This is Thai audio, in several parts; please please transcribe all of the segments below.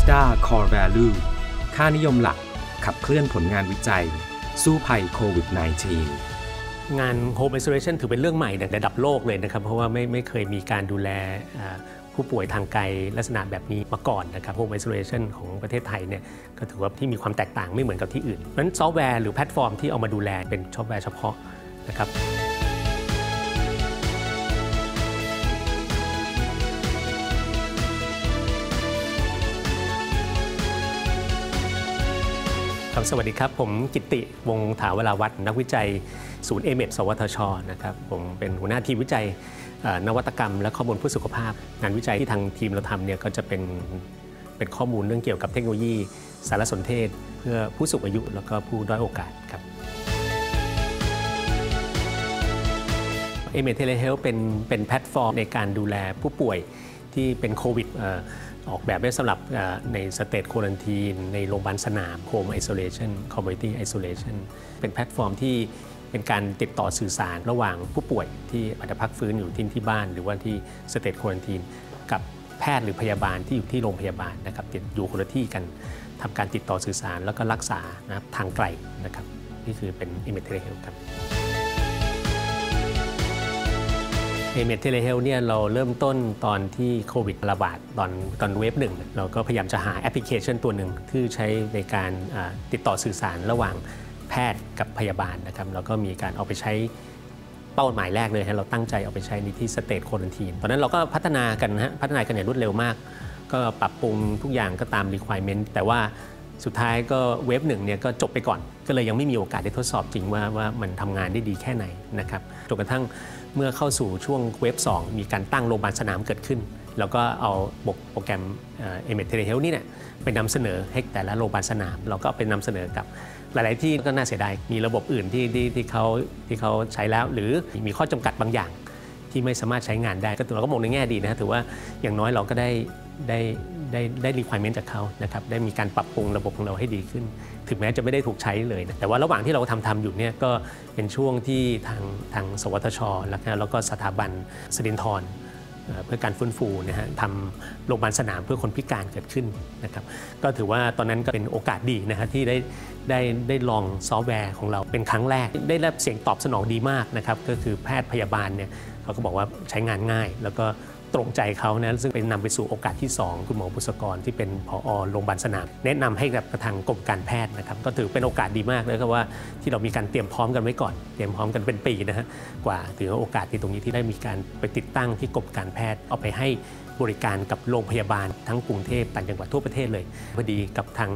NSTDA Core Value ค่านิยมหลักขับเคลื่อนผลงานวิจัย สู้ภัยโควิด -19 งาน Home Isolation ถือเป็นเรื่องใหม่ในระดับโลกเลยนะครับ เพราะว่าไม่ไม่เคยมีการดูแลผู้ป่วยทางไกลลักษณะแบบนี้มาก่อนนะครับ Home Isolation ของประเทศไทยเนี่ยก็ถือว่าที่มีความแตกต่างไม่เหมือนกับที่อื่นเพราะฉะนั้นซอฟต์แวร์หรือแพลตฟอร์มที่เอามาดูแลเป็นซอฟต์แวร์เฉพาะนะครับ ครับสวัสดีครับ ผมกิตติวงศ์ถาวราวัฒน์นักวิจัยศูนย์ A-MED สวทชนะครับผมเป็นหัวหน้าทีมวิจัยนวัตกรรม และข้อมูลผู้สุขภาพ งานวิจัยที่ทางทีมเราทำเนี่ยก็จะเป็นเป็นข้อมูลเรื่องเกี่ยวกับเทคโนโลยี สารสนเทศ เพื่อผู้สูงอายุแล้วก็ผู้ด้อยโอกาสครับ A-MED Telehealth เป็นเป็นแพลตฟอร์มในการดูแลผู้ป่วยที่เป็นโควิด ออกแบบได้สำหรับใน state quarantine ในโรงพยาบาลสนาม Home Isolation Community Isolation เป็นแพลตฟอร์มที่เป็นการติดต่อสื่อสารระหว่างผู้ป่วยที่อาจจะพักฟื้นอยู่ที่ที่บ้าน หรือว่าที่ state quarantine กับแพทย์หรือพยาบาลที่อยู่ที่โรงพยาบาลนะครับอยู่คนละที่กันทำการติดต่อสื่อสารแล้วก็รักษานะครับทางไกลนะครับนี่คือเป็น i m e d i a t e Health ครับ A-MED Telehealth เนี่ยเราเริ่มต้นตอนที่โควิดระบาดตอนตอน wave หนึ่งเราก็พยายามจะหาแอปพลิเคชันตัวหนึ่งที่ใช้ในการติดต่อสื่อสารระหว่างแพทย์กับพยาบาลนะครับแล้วก็มีการเอาไปใช้เป้าหมายแรกเลยฮะเราตั้งใจเอาไปใช้ในที่ state quarantine ตอนนั้นเราก็พัฒนากันฮะพัฒนากันอย่างรวดเร็วมาก ก็ปรับปรุงทุกอย่างก็ตาม requirement แต่ว่า สุดท้ายก็ wave หนึ่งเนี่ยก็จบไปก่อน ก็เลยยังไม่มีโอกาสได้ทดสอบจริงว่าว่ามันทำงานได้ดีแค่ไหนนะครับจนกระทั่งเมื่อเข้าสู่ช่วง wave 2 มีการตั้งโรงพยาบาลสนามเกิดขึ้น แล้วก็เอาโปรแกรม A-MED Telehealth นี่เนี่ยไปนำเสนอให้แต่ละโรงพยาบาลสนาม เราก็ไปนำเสนอกับหลาย ๆ ที่ก็น่าเสียดาย มีระบบอื่นที่ที่ที่เขาที่เขาใช้แล้ว หรือมีข้อจำกัดบางอย่างที่ไม่สามารถใช้งานได้ ก็เราก็มองในแง่ดีนะถือว่าอย่างน้อยเราก็ได้ได้ ได้ได้ requirement จากเขานะครับได้มีการปรับปรุงระบบของเราให้ดีขึ้น ถึงแม้จะไม่ได้ถูกใช้เลยนะแต่ว่าระหว่างที่เราทำทำอยู่เนี่ยก็เป็นช่วงที่ทางทางสวทช แล้วก็แล้วก็สถาบันสรินทรเพื่อการฟื้นฟูนะฮะทำโรงพยาบาลสนามเพื่อคนพิการเกิดขึ้นนะครับก็ถือว่าตอนนั้นก็เป็นโอกาสดีนะฮะที่ได้ได้ได้ลองซอฟต์แวร์ของเราเป็นครั้งแรก ได้รับเสียงตอบสนองดีมากนะครับก็คือแพทย์พยาบาลเนี่ยเขาก็บอกว่าใช้งานง่าย แล้วก็ ตรงใจเขานะซึ่งเป็นนำไปสู่โอกาสที่ 2 คุณหมอบุษกรที่เป็นผอโรงพยาบาลสนาม แนะนำให้กับทางกรมการแพทย์นะครับก็ถือเป็นโอกาสดีมากเลยครับว่าที่เรามีการเตรียมพร้อมกันไว้ก่อน เตรียมพร้อมกันเป็นปีนะฮะกว่าถือว่าโอกาสที่ตรงนี้ที่ได้มีการไปติดตั้งที่กรมการแพทย์เอาไปให้บริการกับโรงพยาบาลทั้งกรุงเทพต่างจังหวัดทั่วประเทศเลยพอดีกับทาง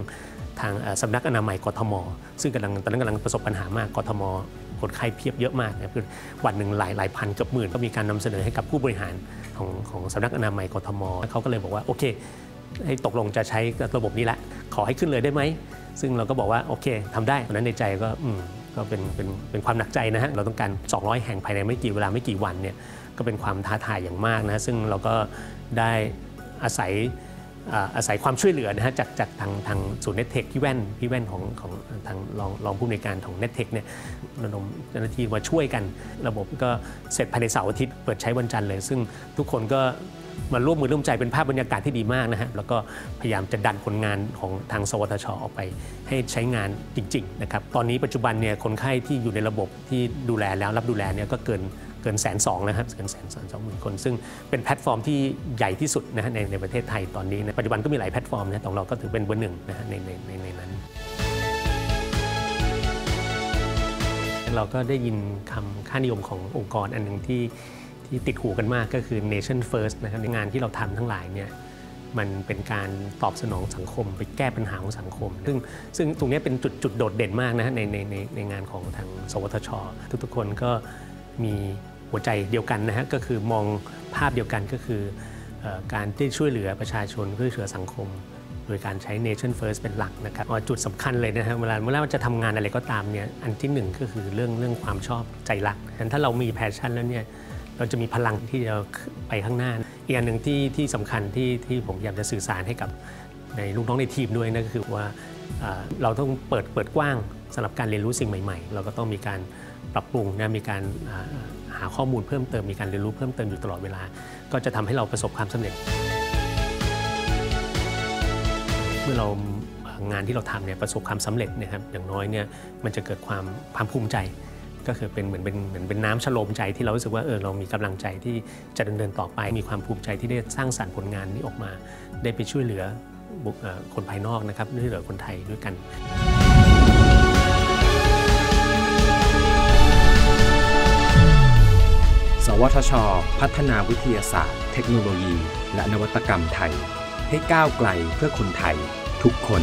ทางสำนักอนามัยกทม ซึ่งกำลังตอนนั้นกำลังประสบปัญหามากกทม คนไข้เพียบเยอะมากนะคือวันหนึ่งหลายหลายพันเกือบหมื่นก็มีการนำเสนอให้กับผู้บริหารของของสำนักอนามัยกทมเขาก็เลยบอกว่าโอเค ให้ตกลงจะใช้ระบบนี้ละ ขอให้ขึ้นเลยได้ไหม ซึ่งเราก็บอกว่าโอเคทำได้ตอนนั้นในใจก็อืมก็เป็นเป็นเป็นความหนักใจนะฮะเราต้องการ 200 แห่งภายในไม่กี่เวลาไม่กี่วันเนี่ยก็เป็นความท้าทายอย่างมากนะซึ่งเราก็ได้อาศัย อาศัยความช่วยเหลือนะฮะจากจากทางทางศูนย์ NECTEC พี่แว่นพี่แว่นของของทางรองรองผู้อำนวยการของ NECTEC เนี่ยระดมเจ้าหน้าที่มาช่วยกัน ระบบก็เสร็จภายในเสาร์อาทิตย์เปิดใช้วันจันทร์เลย ซึ่งทุกคนก็มาร่วมมือร่วมใจเป็นภาพบรรยากาศที่ดีมากนะฮะแล้วก็พยายามจะดันผลงานของทางสวทชออกไปให้ใช้งานจริงๆนะครับตอนนี้ปัจจุบันเนี่ยคนไข้ที่อยู่ในระบบที่ดูแลแล้วรับดูแลเนี่ยก็เกิน เกินแสนสองนะครับเกินแสนสองสองหมื่นคน ซึ่งเป็นแพลตฟอร์มที่ใหญ่ที่สุดนะฮะในในประเทศไทยตอนนี้นะปัจจุบันก็มีหลายแพลตฟอร์มนะของเราก็ถือเป็นเบอร์หนึ่งนะฮะในในในในนั้น เราก็ได้ยินคำค่านิยมขององค์กรอันหนึ่งที่ที่ติดหูกันมากก็คือ nation first นะครับในงานที่เราทำทั้งหลายเนี่ยมันเป็นการตอบสนองสังคม ไปแก้ปัญหาของสังคม ซึ่งซึ่งตรงนี้เป็นจุดจุดโดดเด่นมากนะฮะในในในในงานของทาง สวทช ทุกๆคนก็มี หัวใจเดียวกันนะฮะก็คือมองภาพเดียวกันก็คือการที่ช่วยเหลือประชาชนช่วยเหลือสังคม โดยการใช้ nation first เป็นหลักนะครับจุดสำคัญเลยนะฮะเวลาเมื่อเรจะทำงานอะไรก็ตามเนี่ยอันที่หนึ่งก็คือเรื่องเรื่องความชอบใจรักดังนั้นถ้าเรามีแพชชั่นแล้วเนี่ยเราจะมีพลังที่จะไปข้างหน้า อีกอันหนึ่งที่ที่สำคัญที่ที่ผมอยากจะสื่อสารให้กับในลูกน้องในทีมด้วยนั่นก็คือว่าเราต้องเปิดเปิดกว้างสำหรับการเรียนรู้สิ่งใหม่ ๆ เราก็ต้องมีการปรับปรุงนะมีการ หาข้อมูลเพิ่มเติมมีการเรียนรู้เพิ่มเติมอยู่ตลอดเวลา ก็จะทำให้เราประสบความสำเร็จ เมื่อเรางานที่เราทำเนี่ยประสบความสำเร็จนะครับอย่างน้อยเนี่ยมันจะเกิดความความภูมิใจ ก็คือเป็นเหมือนเป็นเหมือนเป็นน้ำชโลมใจที่เรารู้สึกว่าเออเรามีกำลังใจที่จะดำเนินต่อไป มีความภูมิใจที่ได้สร้างสรรค์ผลงานนี้ออกมา ได้ไปช่วยเหลือบุคคนภายนอกนะครับช่วยเหลือคนไทยด้วยกัน วทช พัฒนาวิทยาศาสตร์ เทคโนโลยี และนวัตกรรมไทย ให้ก้าวไกลเพื่อคนไทย ทุกคน